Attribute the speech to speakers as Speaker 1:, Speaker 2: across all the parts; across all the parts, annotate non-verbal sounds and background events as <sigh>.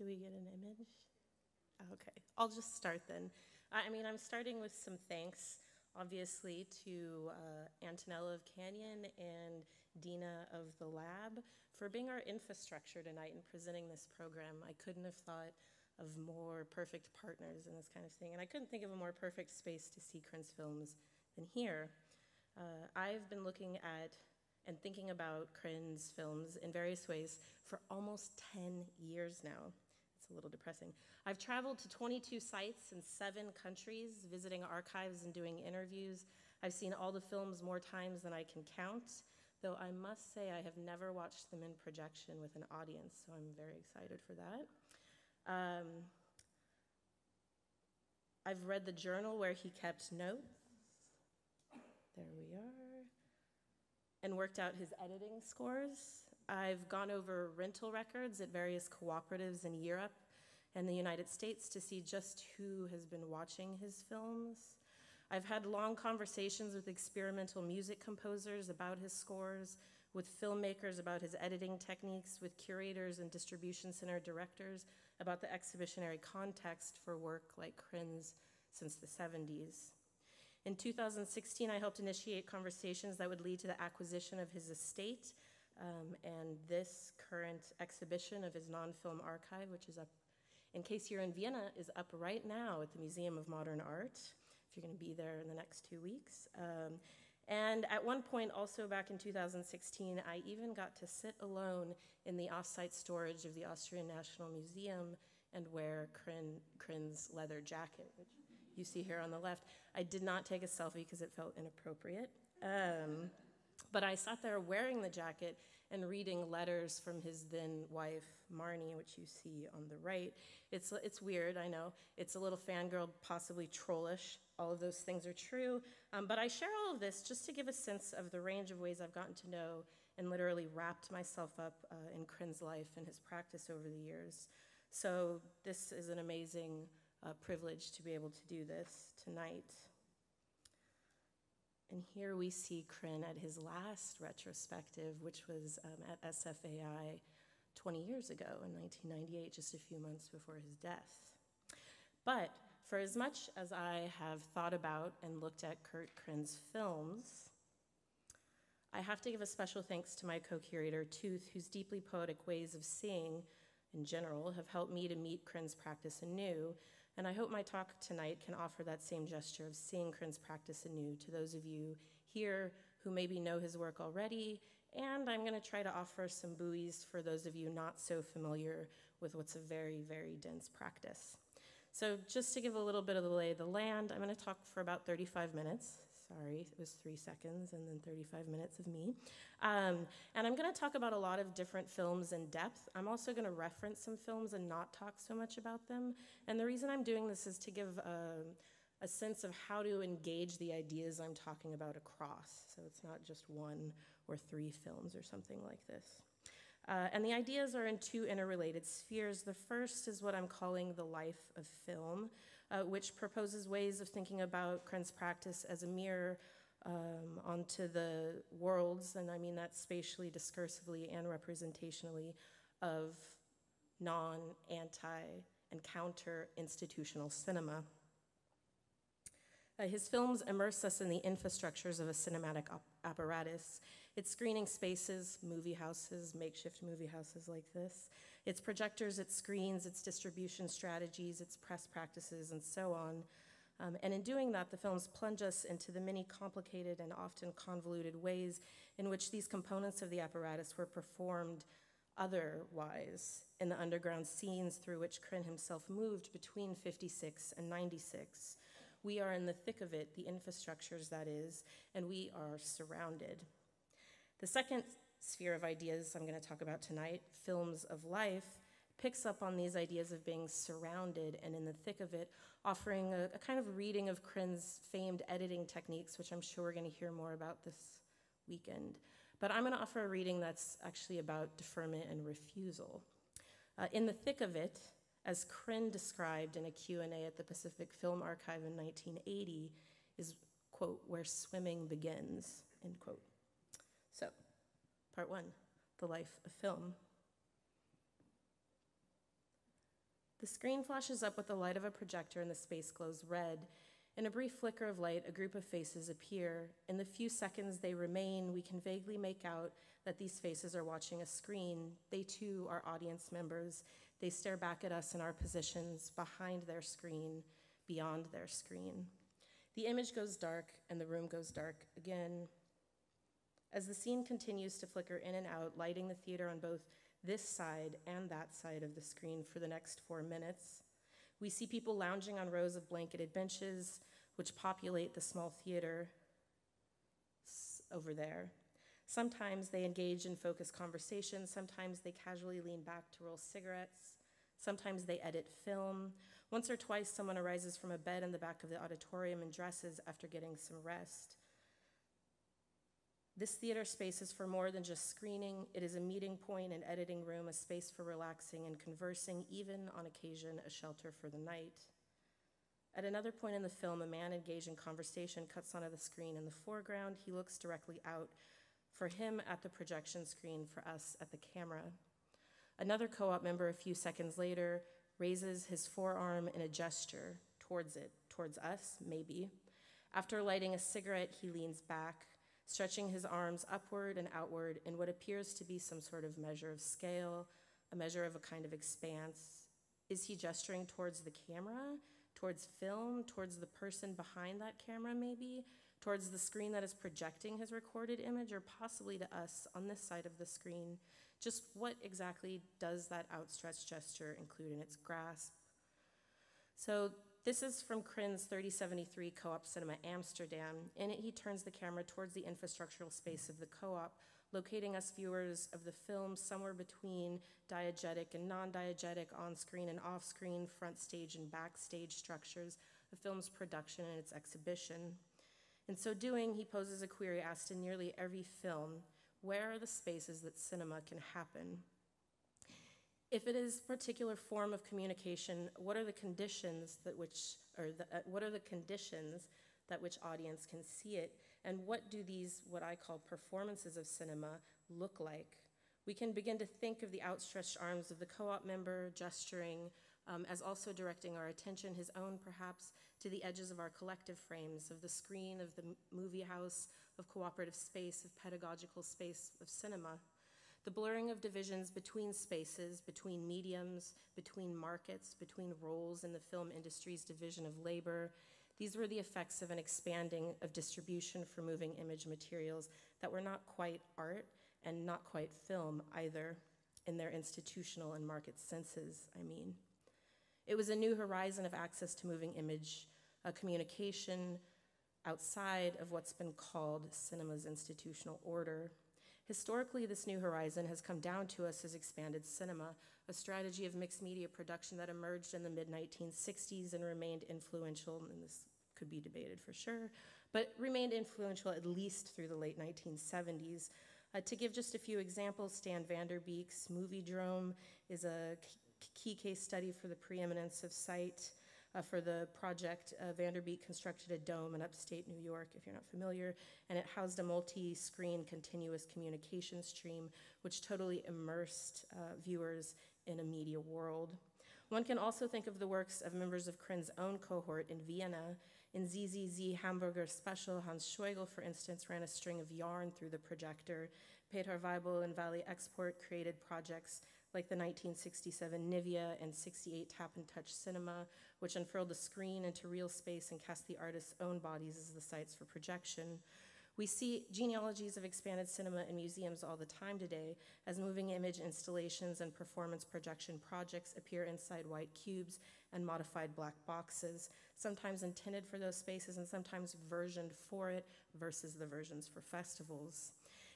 Speaker 1: Do we get an image? Okay, I'll just start then. I mean, I'm starting with some thanks, obviously, to uh, Antonella of Canyon and Dina of the Lab for being our infrastructure tonight and presenting this program. I couldn't have thought of more perfect partners in this kind of thing, and I couldn't think of a more perfect space to see Kren's films than here. Uh, I've been looking at and thinking about Kren's films in various ways for almost 10 years now. A little depressing. I've traveled to 22 sites in seven countries, visiting archives and doing interviews. I've seen all the films more times than I can count, though I must say I have never watched them in projection with an audience, so I'm very excited for that. Um, I've read the journal where he kept notes. There we are. And worked out his editing scores. I've gone over rental records at various cooperatives in Europe and the United States to see just who has been watching his films. I've had long conversations with experimental music composers about his scores, with filmmakers about his editing techniques, with curators and distribution center directors about the exhibitionary context for work like Kren's since the 70s. In 2016, I helped initiate conversations that would lead to the acquisition of his estate um, and this current exhibition of his non-film archive, which is up, in case you're in Vienna, is up right now at the Museum of Modern Art, if you're gonna be there in the next two weeks. Um, and at one point, also back in 2016, I even got to sit alone in the offsite storage of the Austrian National Museum and wear Kren, Kren's leather jacket, which you see here on the left. I did not take a selfie because it felt inappropriate. Um, but I sat there wearing the jacket and reading letters from his then wife, Marnie, which you see on the right. It's, it's weird, I know. It's a little fangirl, possibly trollish. All of those things are true. Um, but I share all of this just to give a sense of the range of ways I've gotten to know and literally wrapped myself up uh, in Kren's life and his practice over the years. So this is an amazing uh, privilege to be able to do this tonight. And here we see Kren at his last retrospective, which was um, at SFAI 20 years ago in 1998, just a few months before his death. But for as much as I have thought about and looked at Kurt Kren's films, I have to give a special thanks to my co-curator, Tooth, whose deeply poetic ways of seeing in general have helped me to meet Kren's practice anew and I hope my talk tonight can offer that same gesture of seeing Kren's practice anew to those of you here who maybe know his work already, and I'm going to try to offer some buoys for those of you not so familiar with what's a very, very dense practice. So just to give a little bit of the lay of the land, I'm going to talk for about 35 minutes. Sorry, it was three seconds and then 35 minutes of me. Um, and I'm going to talk about a lot of different films in depth. I'm also going to reference some films and not talk so much about them. And the reason I'm doing this is to give a, a sense of how to engage the ideas I'm talking about across. So it's not just one or three films or something like this. Uh, and the ideas are in two interrelated spheres. The first is what I'm calling the life of film uh, which proposes ways of thinking about Kren's practice as a mirror um, onto the worlds, and I mean that spatially, discursively, and representationally, of non, anti, and counter institutional cinema. Uh, his films immerse us in the infrastructures of a cinematic apparatus. Its screening spaces, movie houses, makeshift movie houses like this, its projectors, its screens, its distribution strategies, its press practices, and so on. Um, and in doing that, the films plunge us into the many complicated and often convoluted ways in which these components of the apparatus were performed otherwise in the underground scenes through which Kren himself moved between 56 and 96. We are in the thick of it, the infrastructures that is, and we are surrounded. The second sphere of ideas I'm going to talk about tonight, films of life, picks up on these ideas of being surrounded and in the thick of it, offering a, a kind of reading of Kren's famed editing techniques, which I'm sure we're going to hear more about this weekend. But I'm going to offer a reading that's actually about deferment and refusal. Uh, in the thick of it, as Kren described in a Q&A at the Pacific Film Archive in 1980, is, quote, where swimming begins, end quote. Part one, the life of film. The screen flashes up with the light of a projector and the space glows red. In a brief flicker of light, a group of faces appear. In the few seconds they remain, we can vaguely make out that these faces are watching a screen. They too are audience members. They stare back at us in our positions, behind their screen, beyond their screen. The image goes dark, and the room goes dark again. As the scene continues to flicker in and out, lighting the theater on both this side and that side of the screen for the next four minutes, we see people lounging on rows of blanketed benches, which populate the small theater over there. Sometimes they engage in focused conversation, sometimes they casually lean back to roll cigarettes, sometimes they edit film. Once or twice, someone arises from a bed in the back of the auditorium and dresses after getting some rest. This theater space is for more than just screening. It is a meeting point, an editing room, a space for relaxing and conversing, even on occasion, a shelter for the night. At another point in the film, a man engaged in conversation cuts onto the screen in the foreground. He looks directly out, for him at the projection screen, for us at the camera. Another co op member, a few seconds later, raises his forearm in a gesture towards it, towards us, maybe. After lighting a cigarette, he leans back, stretching his arms upward and outward in what appears to be some sort of measure of scale, a measure of a kind of expanse. Is he gesturing towards the camera, towards film, towards the person behind that camera, maybe? Towards the screen that is projecting his recorded image, or possibly to us on this side of the screen? Just what exactly does that outstretched gesture include in its grasp? So this is from Kren's 3073 Co-op Cinema Amsterdam. In it, he turns the camera towards the infrastructural space of the co-op, locating us viewers of the film somewhere between diegetic and non-diegetic, on-screen and off-screen, front stage and backstage structures, the film's production and its exhibition. In so doing, he poses a query asked in nearly every film, where are the spaces that cinema can happen? If it is particular form of communication, what are the conditions that which, or the, uh, what are the conditions that which audience can see it? And what do these, what I call performances of cinema, look like? We can begin to think of the outstretched arms of the co-op member gesturing um, as also directing our attention, his own perhaps, to the edges of our collective frames, of the screen, of the movie house, of cooperative space, of pedagogical space, of cinema. The blurring of divisions between spaces, between mediums, between markets, between roles in the film industry's division of labor, these were the effects of an expanding of distribution for moving image materials that were not quite art and not quite film either, in their institutional and market senses, I mean. It was a new horizon of access to moving image, a communication outside of what's been called cinema's institutional order. Historically, this new horizon has come down to us as expanded cinema, a strategy of mixed media production that emerged in the mid 1960s and remained influential, and this could be debated for sure, but remained influential at least through the late 1970s. Uh, to give just a few examples, Stan Vanderbeek's Moviedrome is a key case study for the preeminence of sight. Uh, for the project, uh, Vanderbeek constructed a dome in upstate New York, if you're not familiar, and it housed a multi screen continuous communication stream, which totally immersed uh, viewers in a media world. One can also think of the works of members of Kren's own cohort in Vienna. In ZZZ Hamburger Special, Hans Scheugl, for instance, ran a string of yarn through the projector. Peter Weibel and Valie Export created projects like the 1967 Nivea and 68 Tap and Touch Cinema, which unfurled the screen into real space and cast the artist's own bodies as the sites for projection. We see genealogies of expanded cinema in museums all the time today as moving image installations and performance projection projects appear inside white cubes and modified black boxes, sometimes intended for those spaces and sometimes versioned for it versus the versions for festivals.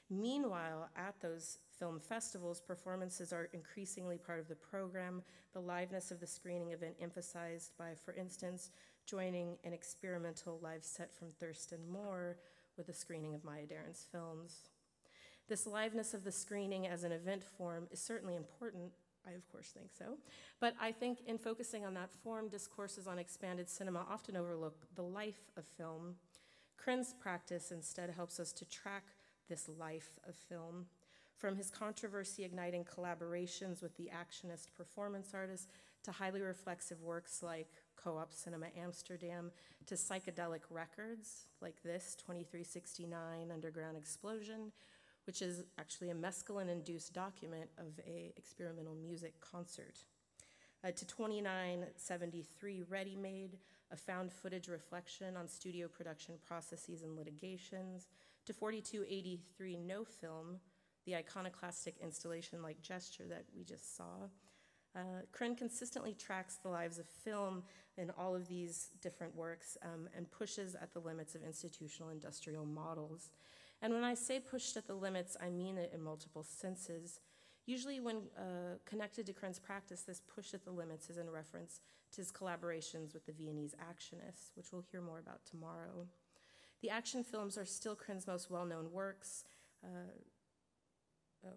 Speaker 1: Meanwhile, at those film festivals, performances are increasingly part of the program. The liveness of the screening event emphasized by, for instance, joining an experimental live set from Thurston Moore with a screening of Maya Deren's films. This liveness of the screening as an event form is certainly important. I, of course, think so. But I think in focusing on that form, discourses on expanded cinema often overlook the life of film. Kren's practice instead helps us to track this life of film. From his controversy igniting collaborations with the actionist performance artists to highly reflexive works like Co op Cinema Amsterdam, to psychedelic records like this, 2369 Underground Explosion, which is actually a mescaline induced document of a experimental music concert. Uh, to 2973 Ready Made, a found footage reflection on studio production processes and litigations. To 4283 No Film, the iconoclastic installation like gesture that we just saw. Uh, Kren consistently tracks the lives of film in all of these different works um, and pushes at the limits of institutional industrial models. And when I say pushed at the limits, I mean it in multiple senses. Usually, when uh, connected to Kren's practice, this push at the limits is in reference to his collaborations with the Viennese actionists, which we'll hear more about tomorrow. The action films are still Kren's most well known works. Uh, oh,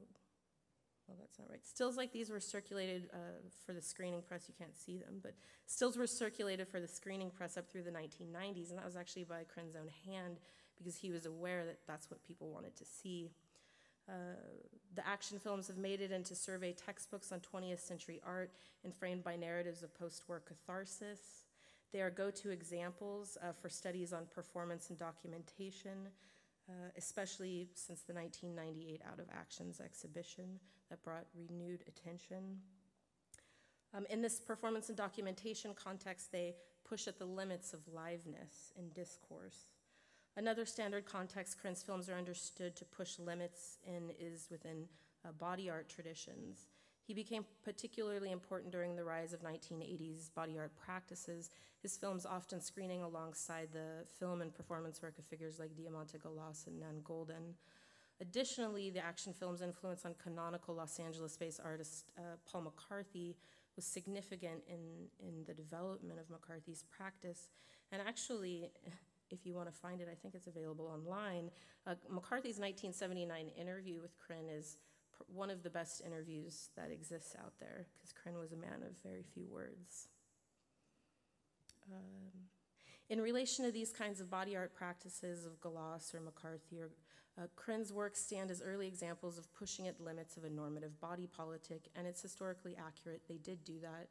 Speaker 1: well, that's not right. Stills like these were circulated uh, for the screening press. You can't see them, but stills were circulated for the screening press up through the 1990s, and that was actually by Kren's own hand because he was aware that that's what people wanted to see. Uh, the action films have made it into survey textbooks on 20th century art and framed by narratives of post war catharsis. They are go to examples uh, for studies on performance and documentation, uh, especially since the 1998 Out of Actions exhibition that brought renewed attention. Um, in this performance and documentation context, they push at the limits of liveness and discourse. Another standard context Kren's films are understood to push limits in is within uh, body art traditions. He became particularly important during the rise of 1980s body art practices, his films often screening alongside the film and performance work of figures like Diamanda Galas and Nan Goldin. Additionally, the action film's influence on canonical Los Angeles-based artist uh, Paul McCarthy was significant in, in the development of McCarthy's practice. And actually, if you want to find it, I think it's available online. Uh, McCarthy's 1979 interview with Kren is one of the best interviews that exists out there because Kren was a man of very few words. Um, in relation to these kinds of body art practices of Galas or McCarthy, or, uh, Kren's works stand as early examples of pushing at limits of a normative body politic, and it's historically accurate. They did do that.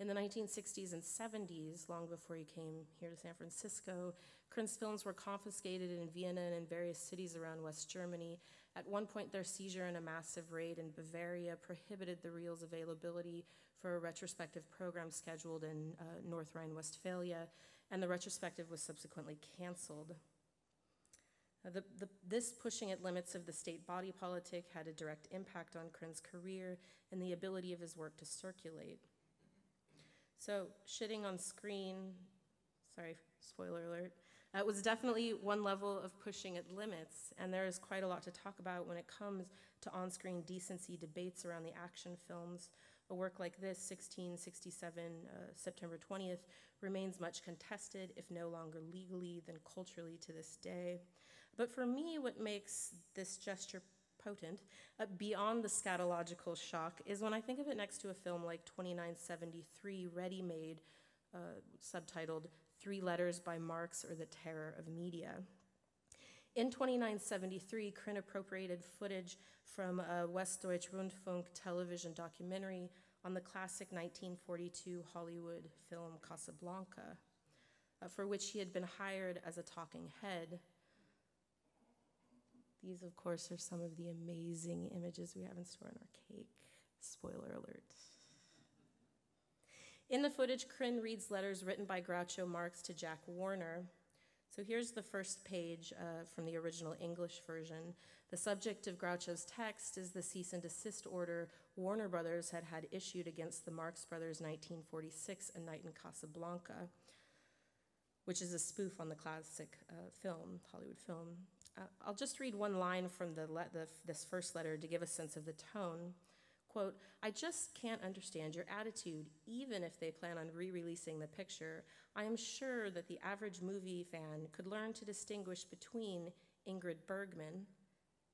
Speaker 1: In the 1960s and 70s, long before he came here to San Francisco, Kren's films were confiscated in Vienna and in various cities around West Germany. At one point, their seizure in a massive raid in Bavaria prohibited the reel's availability for a retrospective program scheduled in uh, North Rhine Westphalia, and the retrospective was subsequently canceled. Uh, the, the, this pushing at limits of the state body politic had a direct impact on Kren's career and the ability of his work to circulate. So, shitting on screen, sorry, spoiler alert, uh, was definitely one level of pushing at limits, and there is quite a lot to talk about when it comes to on screen decency debates around the action films. A work like this, 1667, uh, September 20th, remains much contested, if no longer legally, then culturally to this day. But for me, what makes this gesture potent, uh, beyond the scatological shock, is when I think of it next to a film like 2973, Ready Made, uh, subtitled Three Letters by Marx or the Terror of Media. In 2973, Kren appropriated footage from a Westdeutsche Rundfunk television documentary on the classic 1942 Hollywood film Casablanca, uh, for which he had been hired as a talking head these, of course, are some of the amazing images we have in store in our cake. Spoiler alert. In the footage, Kren reads letters written by Groucho Marx to Jack Warner. So here's the first page uh, from the original English version. The subject of Groucho's text is the cease and desist order Warner Brothers had had issued against the Marx Brothers' 1946 A Night in Casablanca, which is a spoof on the classic uh, film, Hollywood film. Uh, I'll just read one line from the, the, this first letter to give a sense of the tone. Quote, I just can't understand your attitude, even if they plan on re releasing the picture. I am sure that the average movie fan could learn to distinguish between Ingrid Bergman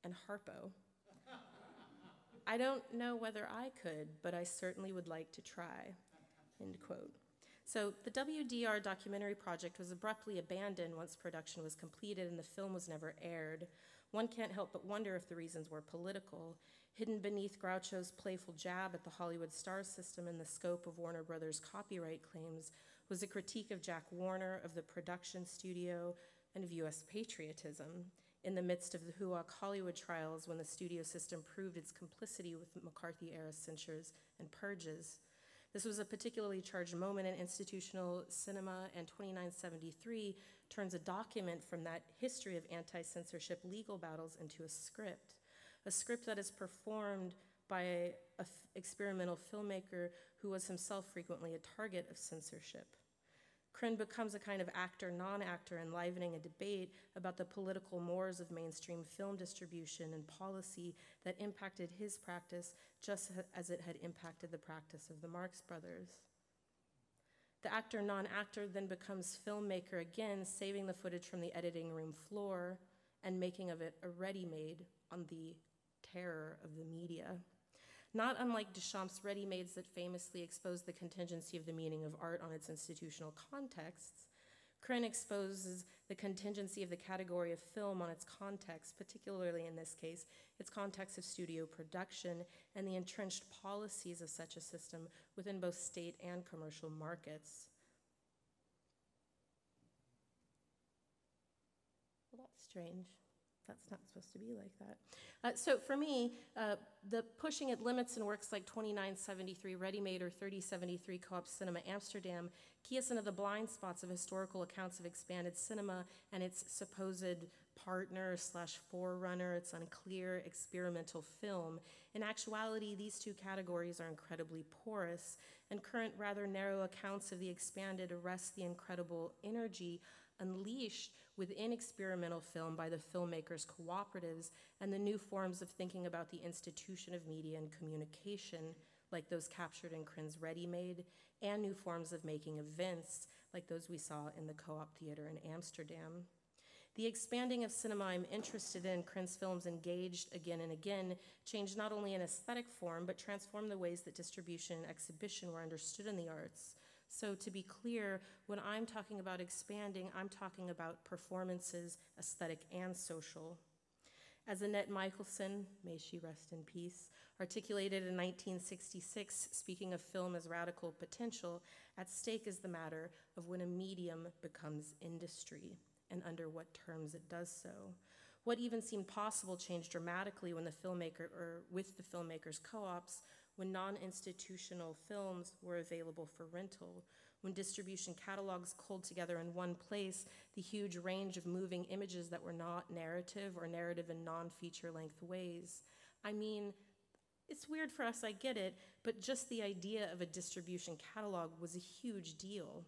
Speaker 1: and Harpo. <laughs> I don't know whether I could, but I certainly would like to try. End quote. So the WDR documentary project was abruptly abandoned once production was completed and the film was never aired. One can't help but wonder if the reasons were political. Hidden beneath Groucho's playful jab at the Hollywood star system and the scope of Warner Brothers' copyright claims was a critique of Jack Warner, of the production studio, and of US patriotism. In the midst of the HUAC Hollywood trials, when the studio system proved its complicity with McCarthy era censures and purges, this was a particularly charged moment in institutional cinema, and 2973 turns a document from that history of anti censorship legal battles into a script. A script that is performed by an experimental filmmaker who was himself frequently a target of censorship. Kren becomes a kind of actor non actor, enlivening a debate about the political mores of mainstream film distribution and policy that impacted his practice just as it had impacted the practice of the Marx Brothers. The actor non actor then becomes filmmaker again, saving the footage from the editing room floor and making of it a ready made on the terror of the media. Not unlike Duchamp's ready-mades that famously expose the contingency of the meaning of art on its institutional contexts, Kren exposes the contingency of the category of film on its context, particularly in this case, its context of studio production and the entrenched policies of such a system within both state and commercial markets. Well, that's strange. That's not supposed to be like that. Uh, so for me, uh, the pushing at limits in works like 2973 Ready Made or 3073 Co-op Cinema Amsterdam key us into the blind spots of historical accounts of expanded cinema and its supposed partner slash forerunner, its unclear experimental film. In actuality, these two categories are incredibly porous, and current rather narrow accounts of the expanded arrest the incredible energy unleashed within experimental film by the filmmakers' cooperatives and the new forms of thinking about the institution of media and communication, like those captured in Kren's Ready Made, and new forms of making events, like those we saw in the Co op Theater in Amsterdam. The expanding of cinema I'm interested in, Kren's films engaged again and again, changed not only in aesthetic form, but transformed the ways that distribution and exhibition were understood in the arts. So, to be clear, when I'm talking about expanding, I'm talking about performances, aesthetic and social. As Annette Michelson, may she rest in peace, articulated in 1966, speaking of film as radical potential, at stake is the matter of when a medium becomes industry and under what terms it does so. What even seemed possible changed dramatically when the filmmaker, or with the filmmakers' co ops, when non institutional films were available for rental, when distribution catalogs culled together in one place the huge range of moving images that were not narrative or narrative in non feature length ways. I mean, it's weird for us, I get it, but just the idea of a distribution catalog was a huge deal.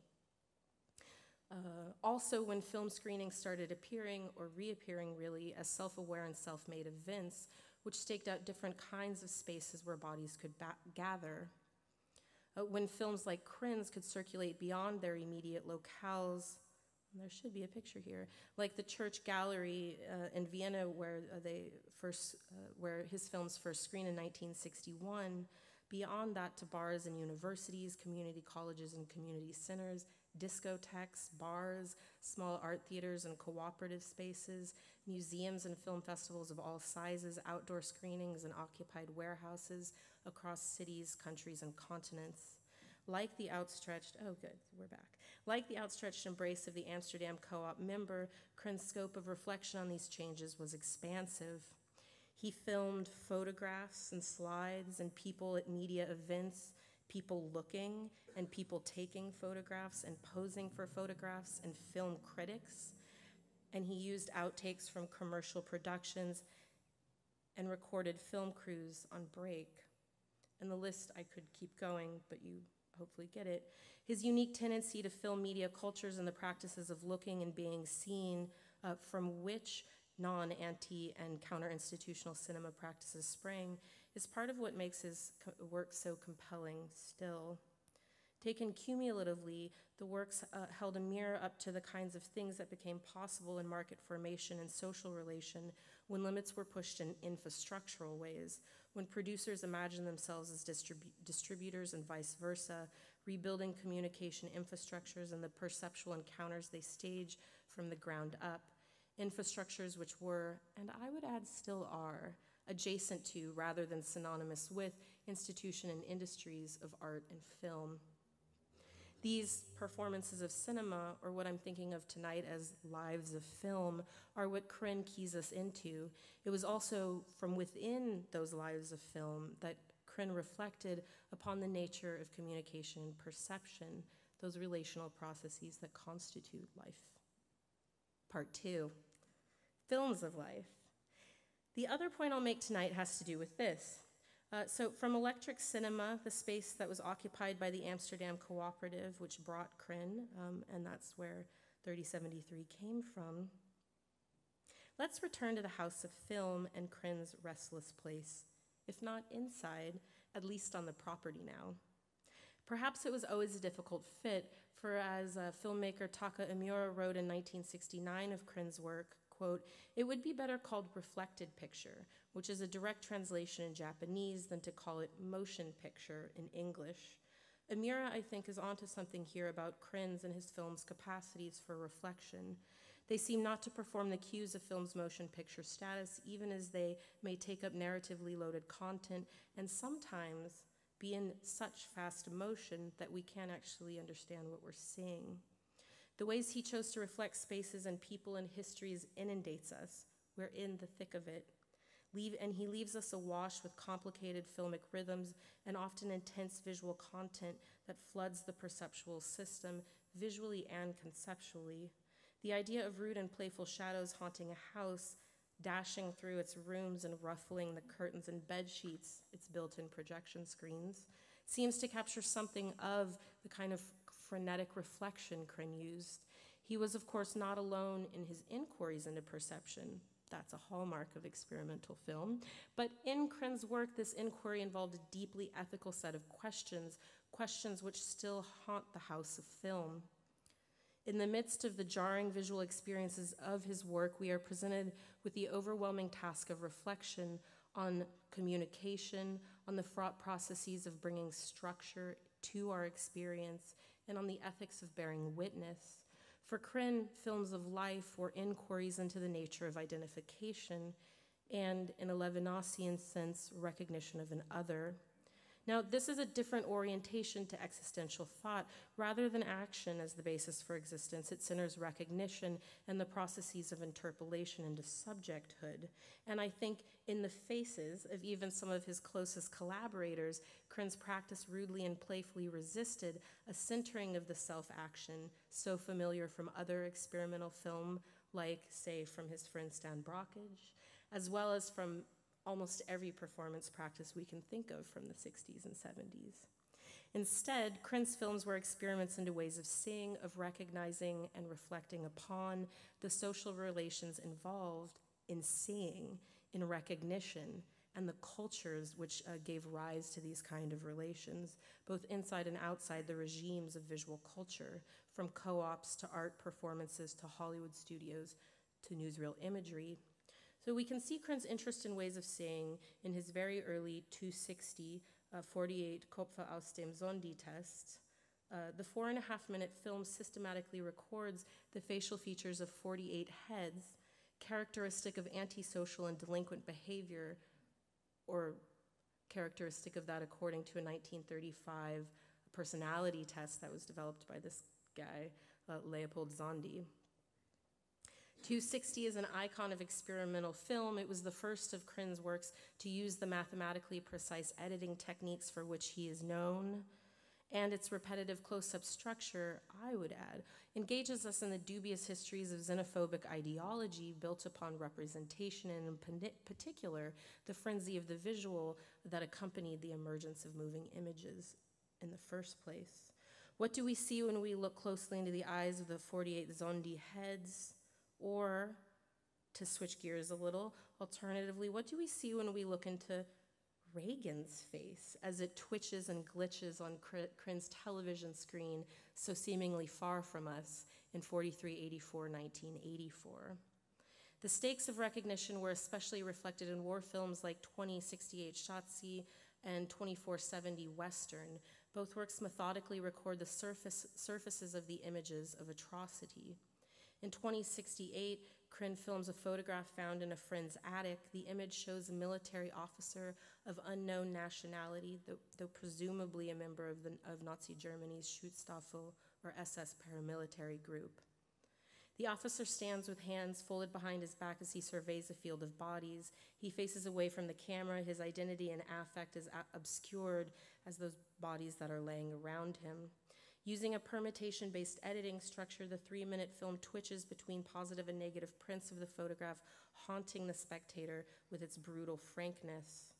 Speaker 1: Uh, also, when film screenings started appearing or reappearing really as self aware and self made events, which staked out different kinds of spaces where bodies could gather. Uh, when films like Kren's could circulate beyond their immediate locales, there should be a picture here, like the Church Gallery uh, in Vienna, where uh, they first, uh, where his films first screened in 1961. Beyond that, to bars and universities, community colleges and community centers, discotheques, bars, small art theaters and cooperative spaces, museums and film festivals of all sizes, outdoor screenings, and occupied warehouses across cities, countries, and continents. Like the outstretched, oh, good, we're back. Like the outstretched embrace of the Amsterdam co op member, Kren's scope of reflection on these changes was expansive. He filmed photographs and slides and people at media events people looking and people taking photographs and posing for photographs and film critics. And he used outtakes from commercial productions and recorded film crews on break. And the list I could keep going, but you hopefully get it. His unique tendency to film media cultures and the practices of looking and being seen, uh, from which non anti and counter institutional cinema practices spring, is part of what makes his work so compelling still. Taken cumulatively, the works uh, held a mirror up to the kinds of things that became possible in market formation and social relation when limits were pushed in infrastructural ways, when producers imagined themselves as distribu- distributors and vice versa, rebuilding communication infrastructures and the perceptual encounters they stage from the ground up, infrastructures which were, and I would add still are, adjacent to rather than synonymous with institution and industries of art and film. These performances of cinema, or what I'm thinking of tonight as lives of film, are what Kren keys us into. It was also from within those lives of film that Kren reflected upon the nature of communication and perception, those relational processes that constitute life. Part two films of life. The other point I'll make tonight has to do with this. Uh, so, from Electric Cinema, the space that was occupied by the Amsterdam Cooperative, which brought Kren, um, and that's where 3073 came from, let's return to the House of Film and Kren's restless place, if not inside, at least on the property now. Perhaps it was always a difficult fit, for as uh, filmmaker Taka Iimura wrote in 1969 of Kren's work, quote, it would be better called reflected picture, which is a direct translation in Japanese than to call it motion picture in English. Iimura, I think, is onto something here about Kren's and his film's capacities for reflection. They seem not to perform the cues of film's motion picture status, even as they may take up narratively loaded content and sometimes be in such fast motion that we can't actually understand what we're seeing. The ways he chose to reflect spaces and people and histories inundates us. We're in the thick of it. Leave, and he leaves us awash with complicated filmic rhythms and often intense visual content that floods the perceptual system, visually and conceptually. The idea of rude and playful shadows haunting a house, dashing through its rooms and ruffling the curtains and bed sheets, its built in projection screens, seems to capture something of the kind of frenetic reflection Kren used. He was, of course, not alone in his inquiries into perception. That's a hallmark of experimental film. But in Kren's work, this inquiry involved a deeply ethical set of questions, questions which still haunt the house of film. In the midst of the jarring visual experiences of his work, we are presented with the overwhelming task of reflection on communication, on the fraught processes of bringing structure to our experience, and on the ethics of bearing witness. For Kren, films of life were inquiries into the nature of identification and, in a Levinasian sense, recognition of an other. Now, this is a different orientation to existential thought. Rather than action as the basis for existence, it centers recognition and the processes of interpolation into subjecthood. And I think in the faces of even some of his closest collaborators, Kren's practice rudely and playfully resisted a centering of the self action so familiar from other experimental film, like, say, from his friend Stan Brakhage, as well as from almost every performance practice we can think of from the 60s and 70s. Instead, Kren's films were experiments into ways of seeing, of recognizing, and reflecting upon the social relations involved in seeing, in recognition, and the cultures which uh, gave rise to these kind of relations, both inside and outside the regimes of visual culture, from co ops to art performances to Hollywood studios to newsreel imagery, so we can see Kren's interest in ways of seeing in his very early 260 uh, 48 Kopfe aus dem Szondi test. Uh, the four and a half minute film systematically records the facial features of 48 heads, characteristic of antisocial and delinquent behavior, or characteristic of that according to a 1935 personality test that was developed by this guy, uh, Leopold Szondi. 260 is an icon of experimental film. It was the first of Kren's works to use the mathematically precise editing techniques for which he is known. And its repetitive close up structure, I would add, engages us in the dubious histories of xenophobic ideology built upon representation, and in particular, the frenzy of the visual that accompanied the emergence of moving images in the first place. What do we see when we look closely into the eyes of the 48 Szondi heads? Or, to switch gears a little, alternatively, what do we see when we look into Reagan's face as it twitches and glitches on Kren's television screen so seemingly far from us in 4384 1984? The stakes of recognition were especially reflected in war films like 2068 Schatzi and 2470 Western, Both works methodically record the surface, surfaces of the images of atrocity. In 2068, Kren films a photograph found in a friend's attic. The image shows a military officer of unknown nationality, though, though presumably a member of, the, of Nazi Germany's Schutzstaffel or SS paramilitary group. The officer stands with hands folded behind his back as he surveys a field of bodies. He faces away from the camera. His identity and affect is obscured as those bodies that are laying around him. Using a permutation based editing structure, the three minute film twitches between positive and negative prints of the photograph, haunting the spectator with its brutal frankness.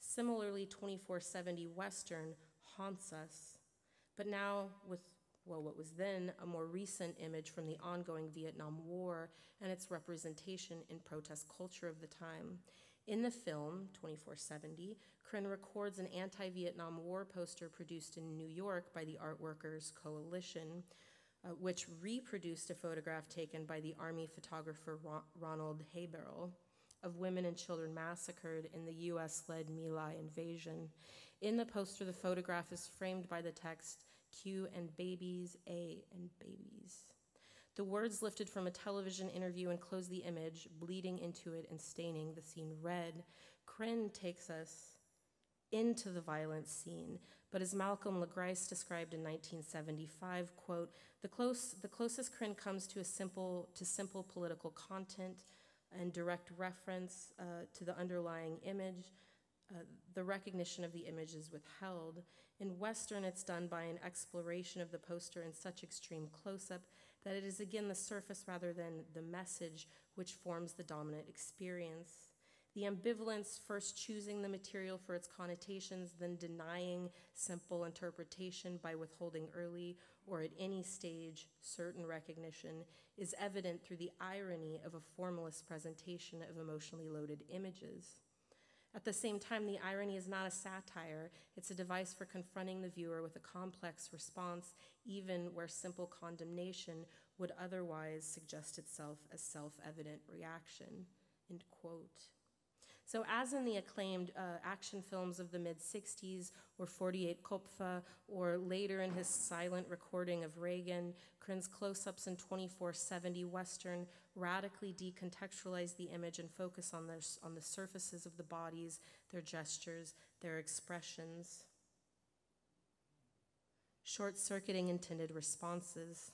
Speaker 1: Similarly, 2470 Western haunts us, but now with well, what was then a more recent image from the ongoing Vietnam War and its representation in protest culture of the time. In the film, 2470, Kren records an anti Vietnam War poster produced in New York by the Art Workers Coalition, uh, which reproduced a photograph taken by the Army photographer Ronald Haeberle of women and children massacred in the US led My Lai invasion. In the poster, the photograph is framed by the text Q and babies, A and babies. The words lifted from a television interview enclose the image, bleeding into it and staining the scene red. Kren takes us into the violent scene, but as Malcolm Le Grice described in 1975, quote, the, close, the closest Kren comes to, a simple, to simple political content and direct reference uh, to the underlying image, uh, the recognition of the image is withheld. In Western, it's done by an exploration of the poster in such extreme close up that it is again the surface rather than the message which forms the dominant experience. The ambivalence, first choosing the material for its connotations, then denying simple interpretation by withholding early or at any stage certain recognition, is evident through the irony of a formalist presentation of emotionally loaded images. At the same time, the irony is not a satire, it's a device for confronting the viewer with a complex response, even where simple condemnation would otherwise suggest itself as self evident reaction. End quote. So, as in the acclaimed uh, action films of the mid 60s, or 48 Kopfe, or later in his silent recording of Reagan, Kren's close ups in 2470 Western radically decontextualize the image and focus on, their, on the surfaces of the bodies, their gestures, their expressions. Short circuiting intended responses.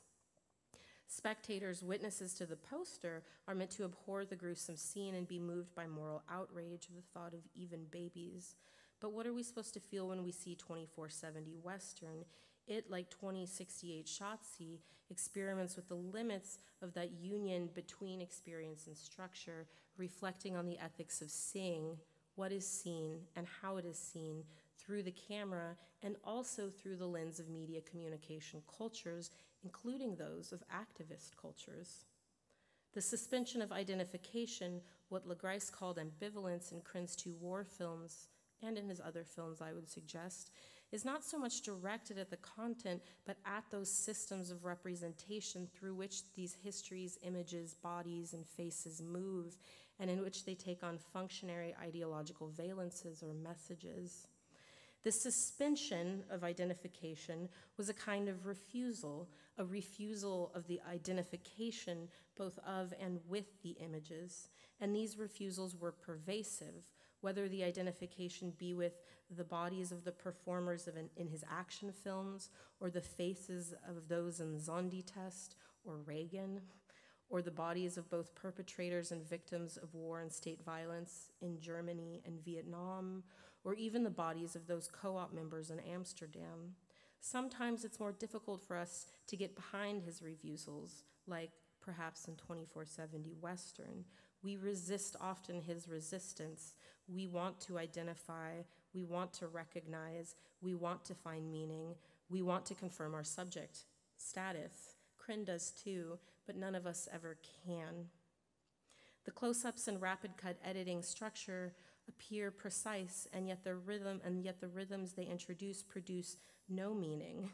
Speaker 1: Spectators, witnesses to the poster, are meant to abhor the gruesome scene and be moved by moral outrage of the thought of even babies. But what are we supposed to feel when we see 2470 Western? It, like 2068 Schatzi, experiments with the limits of that union between experience and structure, reflecting on the ethics of seeing what is seen and how it is seen through the camera and also through the lens of media communication cultures including those of activist cultures. The suspension of identification, what Le Grice called ambivalence in Kren's two war films, and in his other films, I would suggest, is not so much directed at the content, but at those systems of representation through which these histories, images, bodies, and faces move, and in which they take on functionary ideological valences or messages. The suspension of identification was a kind of refusal, a refusal of the identification both of and with the images. And these refusals were pervasive, whether the identification be with the bodies of the performers of an, in his action films, or the faces of those in Szondi Test or Reagan, or the bodies of both perpetrators and victims of war and state violence in Germany and Vietnam, or even the bodies of those co op members in Amsterdam. Sometimes it's more difficult for us to get behind his refusals, like perhaps in 2470 Western. We resist often his resistance. We want to identify, we want to recognize, we want to find meaning, we want to confirm our subject status. Kren does too, but none of us ever can. The close ups and rapid cut editing structure appear precise, and yet the rhythm and yet the rhythms they introduce produce no meaning.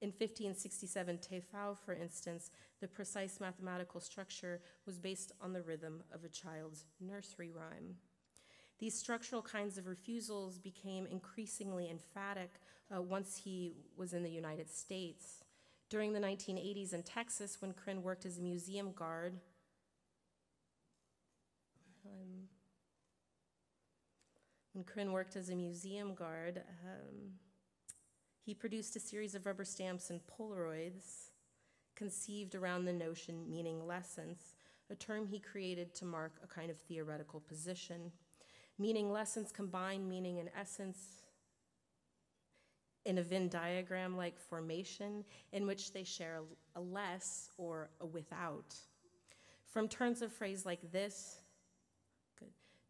Speaker 1: In 1567 Tefau, for instance, the precise mathematical structure was based on the rhythm of a child's nursery rhyme. These structural kinds of refusals became increasingly emphatic uh, once he was in the United States. During the 1980s in Texas, when Kren worked as a museum guard, um, when Kren worked as a museum guard, um, he produced a series of rubber stamps and Polaroids conceived around the notion meaninglessence, a term he created to mark a kind of theoretical position. Meaninglessence combine meaning and essence in a Venn diagram like formation in which they share a less or a without. From turns of phrase like this,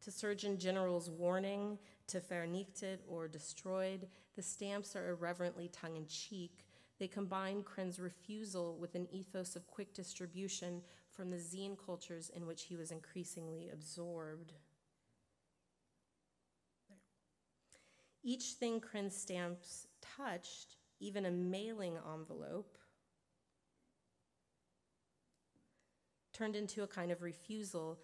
Speaker 1: to Surgeon General's warning, to vernichtet or destroyed, the stamps are irreverently tongue in cheek. They combine Kren's refusal with an ethos of quick distribution from the zine cultures in which he was increasingly absorbed. Each thing Kren stamps touched, even a mailing envelope, turned into a kind of refusal.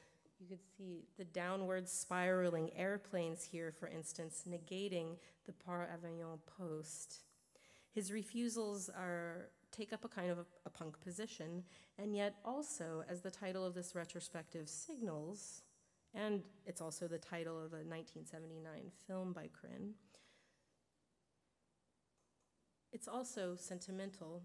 Speaker 1: You could see the downward spiraling airplanes here, for instance, negating the Par Avion post. His refusals are take up a kind of a, a punk position, and yet also, as the title of this retrospective signals, and it's also the title of a 1979 film by Kren, it's also sentimental,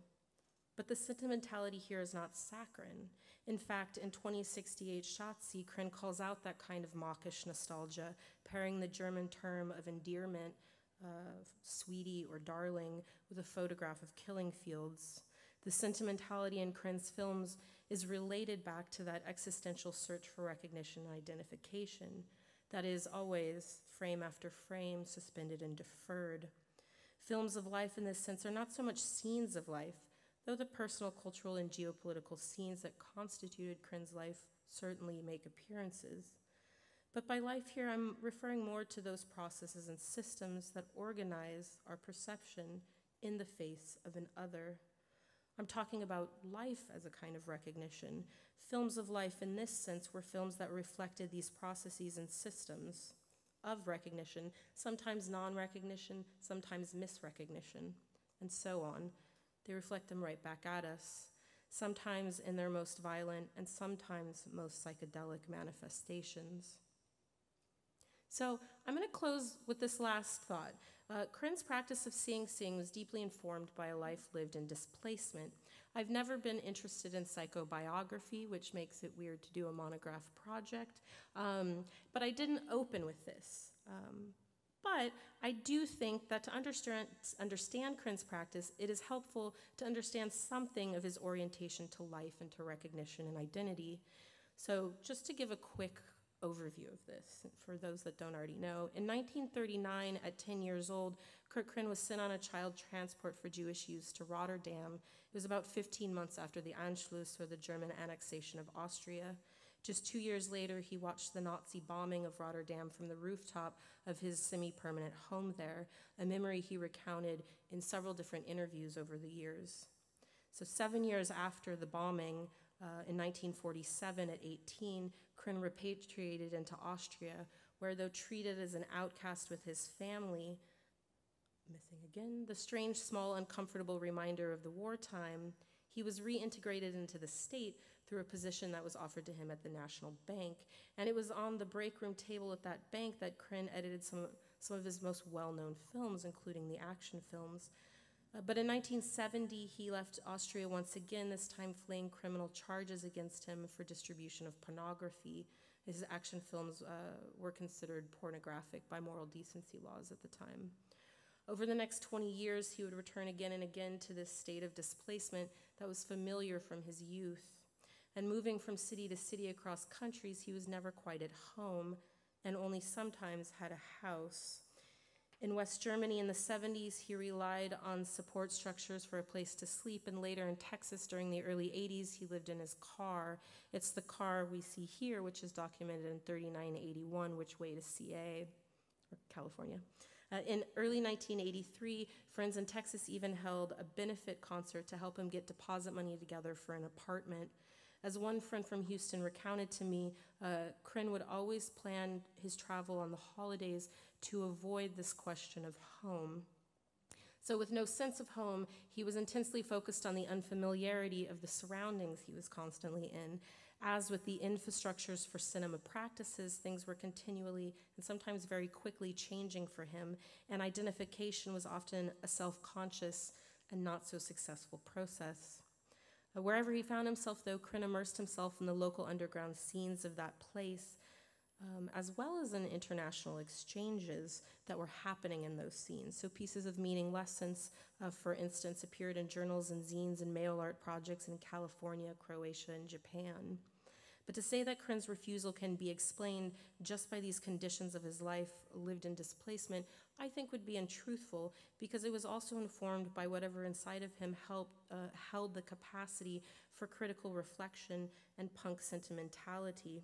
Speaker 1: but the sentimentality here is not saccharine. In fact, in 2068 Schatzi, Kren calls out that kind of mawkish nostalgia, pairing the German term of endearment, uh, sweetie or darling, with a photograph of killing fields. The sentimentality in Kren's films is related back to that existential search for recognition and identification that is always, frame after frame, suspended and deferred. Films of life in this sense are not so much scenes of life, though the personal, cultural, and geopolitical scenes that constituted Kren's life certainly make appearances. But by life here, I'm referring more to those processes and systems that organize our perception in the face of an other. I'm talking about life as a kind of recognition. Films of life in this sense were films that reflected these processes and systems of recognition, sometimes non recognition, sometimes misrecognition, and so on. They reflect them right back at us, sometimes in their most violent and sometimes most psychedelic manifestations. So I'm going to close with this last thought. Uh, Kren's practice of seeing seeing was deeply informed by a life lived in displacement. I've never been interested in psychobiography, which makes it weird to do a monograph project, um, but I didn't open with this. Um, but I do think that to understand, understand Kren's practice, it is helpful to understand something of his orientation to life and to recognition and identity. So, just to give a quick overview of this for those that don't already know. In 1939, at 10 years old, Kurt Kren was sent on a child transport for Jewish youth to Rotterdam. It was about 15 months after the Anschluss, or the German annexation of Austria. Just two years later, he watched the Nazi bombing of Rotterdam from the rooftop of his semi permanent home there, a memory he recounted in several different interviews over the years. So, seven years after the bombing, uh, in 1947, at 18, Kren repatriated into Austria, where, though treated as an outcast with his family, missing again, the strange, small, uncomfortable reminder of the wartime, he was reintegrated into the state through a position that was offered to him at the National Bank. And it was on the break room table at that bank that Kren edited some, some of his most well known films, including the action films. Uh, but in 1970, he left Austria once again, this time fleeing criminal charges against him for distribution of pornography. His action films uh, were considered pornographic by moral decency laws at the time. Over the next 20 years, he would return again and again to this state of displacement that was familiar from his youth. And moving from city to city across countries, he was never quite at home and only sometimes had a house. In West Germany in the 70s, he relied on support structures for a place to sleep, and later in Texas during the early 80s, he lived in his car. It's the car we see here, which is documented in 3981, which way to CA, or California. Uh, in early 1983, friends in Texas even held a benefit concert to help him get deposit money together for an apartment. As one friend from Houston recounted to me, uh, Kren would always plan his travel on the holidays to avoid this question of home. So, with no sense of home, he was intensely focused on the unfamiliarity of the surroundings he was constantly in. As with the infrastructures for cinema practices, things were continually and sometimes very quickly changing for him, and identification was often a self conscious and not so successful process. Wherever he found himself, though, Kren immersed himself in the local underground scenes of that place, um, as well as in international exchanges that were happening in those scenes. So, pieces of meaninglessence, uh, for instance, appeared in journals and zines and mail art projects in California, Croatia, and Japan. But to say that Kren's refusal can be explained just by these conditions of his life lived in displacement, I think would be untruthful because it was also informed by whatever inside of him helped, uh, held the capacity for critical reflection and punk sentimentality.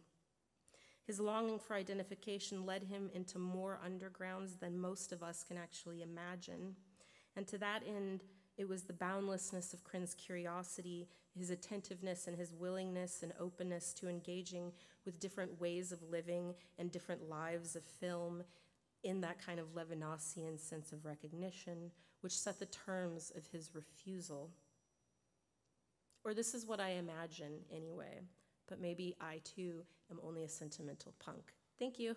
Speaker 1: His longing for identification led him into more undergrounds than most of us can actually imagine. And to that end, it was the boundlessness of Kren's curiosity, his attentiveness, and his willingness and openness to engaging with different ways of living and different lives of film in that kind of Levinasian sense of recognition, which set the terms of his refusal. Or this is what I imagine anyway, but maybe I too am only a sentimental punk. Thank you.